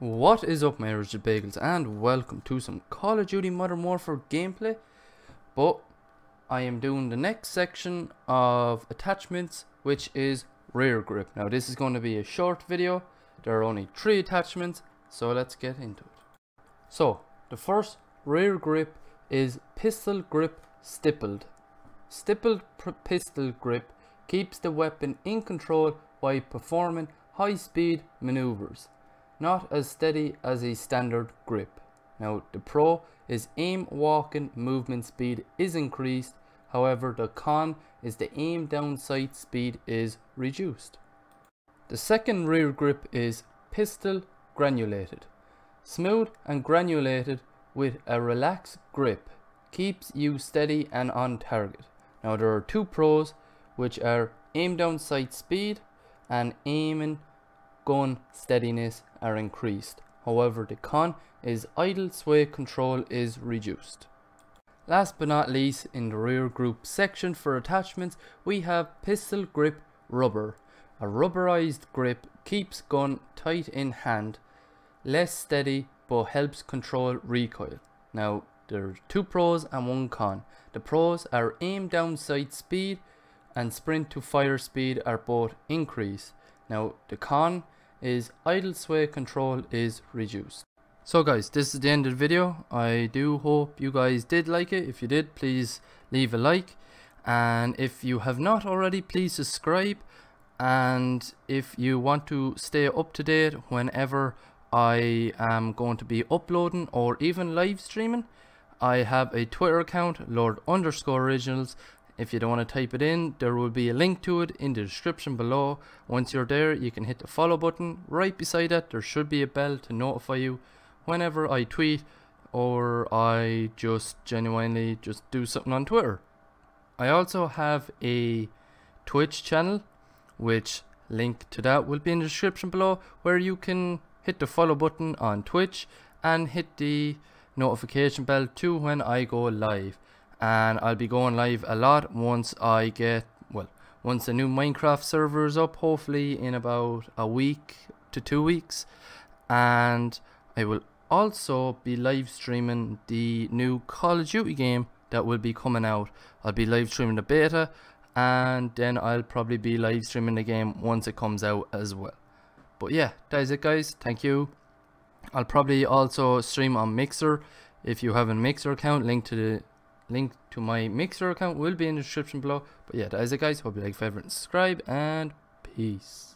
What is up my original bagels and welcome to some Call of Duty Modern Warfare gameplay but I am doing the next section of attachments which is rear grip. Now this is going to be a short video, there are only three attachments so let's get into it. So the first rear grip is pistol grip stippled. Stippled pistol grip keeps the weapon in control while performing high speed maneuvers not as steady as a standard grip. Now the pro is aim walking movement speed is increased, however the con is the aim down sight speed is reduced. The second rear grip is pistol granulated. Smooth and granulated with a relaxed grip keeps you steady and on target. Now there are two pros which are aim down sight speed and aiming gun steadiness are increased. However, the con is idle sway control is reduced. Last but not least, in the rear group section for attachments, we have pistol grip rubber. A rubberized grip keeps gun tight in hand, less steady but helps control recoil. Now, there are two pros and one con. The pros are aim down sight speed and sprint to fire speed are both increased. Now, the con is idle sway control is reduced. So guys, this is the end of the video. I do hope you guys did like it. If you did, please leave a like. And if you have not already, please subscribe. And if you want to stay up to date whenever I am going to be uploading or even live streaming, I have a Twitter account, Lord underscore originals, if you don't want to type it in, there will be a link to it in the description below. Once you're there, you can hit the follow button. Right beside that, there should be a bell to notify you whenever I tweet or I just genuinely just do something on Twitter. I also have a Twitch channel, which link to that will be in the description below, where you can hit the follow button on Twitch and hit the notification bell too when I go live and I'll be going live a lot once I get well once the new Minecraft server is up hopefully in about a week to two weeks. And I will also be live streaming the new Call of Duty game that will be coming out. I'll be live streaming the beta and then I'll probably be live streaming the game once it comes out as well. But yeah that is it guys. Thank you. I'll probably also stream on Mixer. If you have a Mixer account link to the link to my Mixer account will be in the description below. But yeah, that is it guys. Hope you like, favorite, and subscribe, and peace.